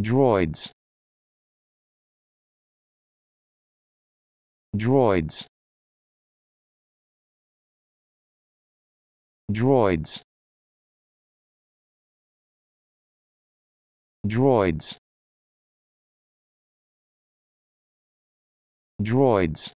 droids. Droids. Droids. Droids. Droids.